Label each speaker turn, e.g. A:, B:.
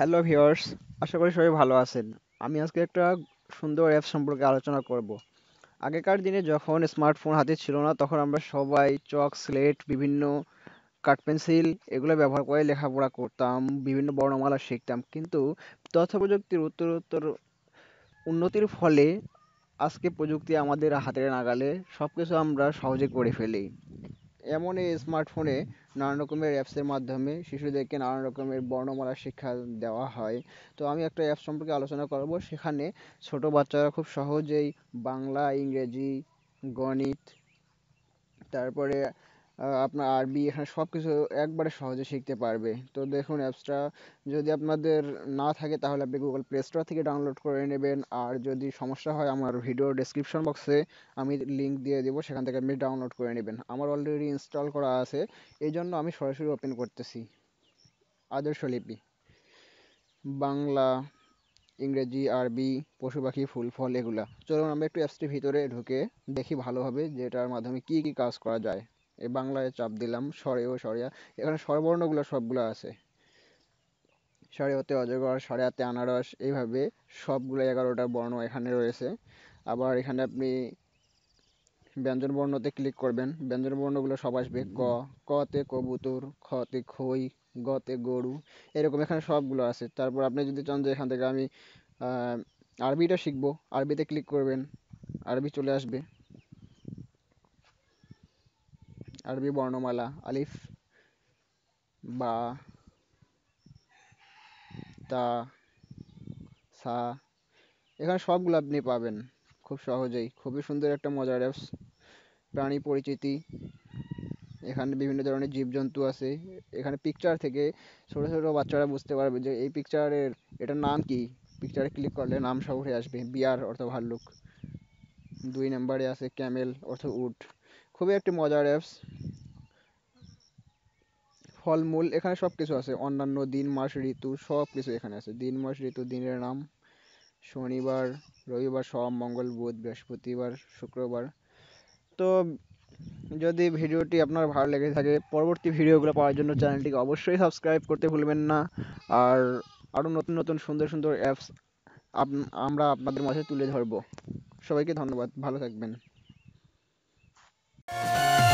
A: Hello viewers আশা করি সবাই ভালো আছেন। আমি আজকে একটা সুন্দর অ্যাপ সম্পর্কে আলোচনা করব। আগেকার দিনে যখন স্মার্টফোন হাতে ছিল না, তখন আমরা সবাই চক, স্লেট, বিভিন্ন কাঠ, পেন্সিল এগুলো ব্যবহার করে লেখাপড়া করতাম, বিভিন্ন বর্ণমালা শিখতাম। কিন্তু তথ্য প্রযুক্তির উত্তরোত্তর উন্নতির ফলে আজকে প্রযুক্তি আমাদের হাতের নাগালে সব কিছু আমরা সহজে করে ফেলি। এমন এই স্মার্টফোনে নানান রকমের অ্যাপসের মাধ্যমে শিশুদেরকে নানান রকমের বর্ণমালা শিক্ষা দেওয়া হয়। তো আমি একটা অ্যাপ সম্পর্কে আলোচনা করব। সেখানে ছোট বাচ্চারা খুব সহজেই বাংলা, ইংরেজি, গণিত, তারপরে আপনার আরবি এখানে সব কিছু একবারে সহজে শিখতে পারবে। তো দেখুন অ্যাপসটা যদি আপনাদের না থাকে তাহলে আপনি গুগল প্লে স্টোর থেকে ডাউনলোড করে নেবেন। আর যদি সমস্যা হয় আমার ভিডিও ডেসক্রিপশন বক্সে আমি লিংক দিয়ে দেবো, সেখান থেকে আপনি ডাউনলোড করে নেবেন। আমার অলরেডি ইনস্টল করা আছে এই জন্য আমি সরাসরি ওপেন করতেছি। আদর্শ লিপি। বাংলা, ইংরেজি আরবি পশু পাখি, ফুল, ফল, এগুলা। চলুন আমরা একটু অ্যাপসটির ভিতরে ঢুকে দেখি ভালোভাবে যে এটার মাধ্যমে কি কি কাজ করা যায়। এই বাংলায় চাপ দিলাম, স্বরে ও সরিয়া এখানে স্বরবর্ণগুলো সবগুলো আছে। সাড়ে হতে অজগর হাতে আনারস, এইভাবে সবগুলো এগারোটা বর্ণ এখানে রয়েছে। আবার এখানে আপনি ব্যঞ্জন বর্ণতে ক্লিক করবেন। ব্যঞ্জন বর্ণগুলো সব আসবে ক কতে কবুতর খতে খই গতে গরু, এরকম এখানে সবগুলো আছে। তারপর আপনি যদি চান যে এখান থেকে আমি আরবিটা শিখব, আরবিতে ক্লিক করবেন, আরবি চলে আসবে। আরবি বর্ণমালা, আলিফ, বা তা, সা, এখানে সবগুলো আপনি পাবেন খুব সহজেই। খুবই সুন্দর একটা মজার অ্যাপস প্রাণী পরিচিতি, এখানে বিভিন্ন ধরনের জীবজন্তু আছে। এখানে পিকচার থেকে ছোট ছোট বাচ্চারা বুঝতে পারবে যে এই পিকচারের এটার নাম কি? পিকচারে ক্লিক করলে নাম সব উঠে আসবে, বিয়ার অর্থ ভাল্লুক। দুই নম্বরে আছে ক্যামেল অর্থ উট। খুবই একটি মজার অ্যাপস ফলমূল, এখানে সব কিছু আছে। অন্যান্য দিন, মাস, ঋতু সব কিছু এখানে আছে। দিন, মাস, ঋতু, দিনের নাম। শনিবার, রবিবার, সোম, মঙ্গল, বুধ, বৃহস্পতিবার, শুক্রবার। তো যদি ভিডিওটি আপনার ভালো লেগে থাকে, পরবর্তী ভিডিওগুলো পাওয়ার জন্য চ্যানেলটিকে অবশ্যই সাবস্ক্রাইব করতে ভুলবেন না। আর আরও নতুন নতুন সুন্দর সুন্দর অ্যাপস আমরা আপনাদের মাঝে তুলে ধরবো। সবাইকে ধন্যবাদ। ভালো থাকবেন। Thank you.